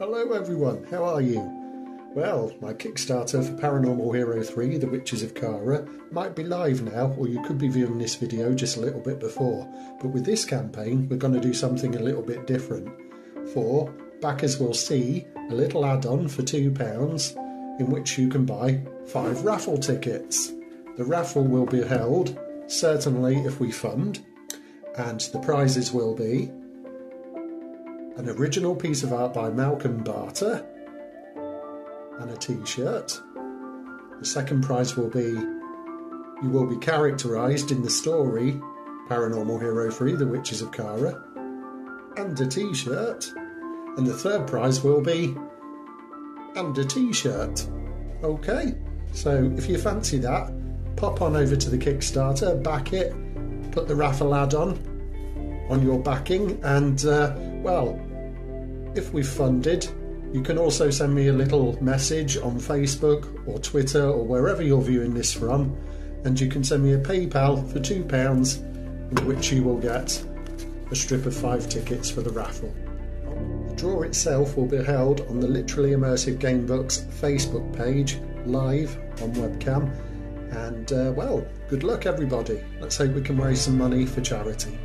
Hello everyone, how are you? Well, my Kickstarter for Paranormal Hero 3 The Witches of Kara might be live now, or you could be viewing this video just a little bit before. But with this campaign, we're going to do something a little bit different. For backers will see a little add on for £2 in which you can buy five raffle tickets. The raffle will be held, certainly if we fund, and the prizes will be an original piece of art by Malcolm Barter, and a t shirt. The second prize will be you will be characterised in the story Paranormal Hero 3 The Witches of Kara, and a t shirt. And the third prize will be and a t shirt. Okay, so if you fancy that, pop on over to the Kickstarter, back it, put the raffle add on on your backing, and uh, well, if we've funded, you can also send me a little message on Facebook or Twitter or wherever you're viewing this from, and you can send me a PayPal for £2, in which you will get a strip of five tickets for the raffle. The draw itself will be held on the Literally Immersive Gamebooks Facebook page, live on webcam. And uh, well, good luck everybody. Let's hope we can raise some money for charity.